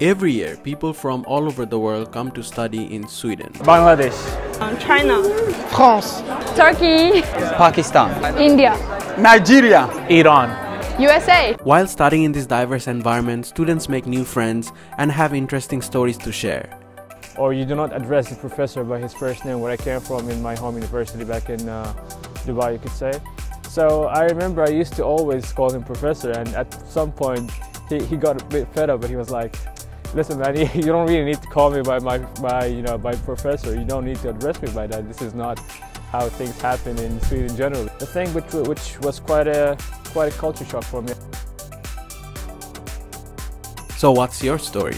Every year, people from all over the world come to study in Sweden. Bangladesh, Um, China, France, Turkey, Pakistan, India, Nigeria, Iran. USA. While studying in this diverse environment, students make new friends and have interesting stories to share. or you do not address the professor by his first name where I came from in my home university back in uh, Dubai you could say. So I remember I used to always call him professor and at some point he, he got a bit fed up but he was like listen man you don't really need to call me by my by you know by professor you don't need to address me by that this is not how things happen in Sweden generally. The thing which, which was quite a quite a culture shock for me So, what's your story?